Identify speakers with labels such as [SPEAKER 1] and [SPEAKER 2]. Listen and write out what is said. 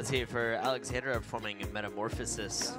[SPEAKER 1] Let's see for Alexandra performing Metamorphosis.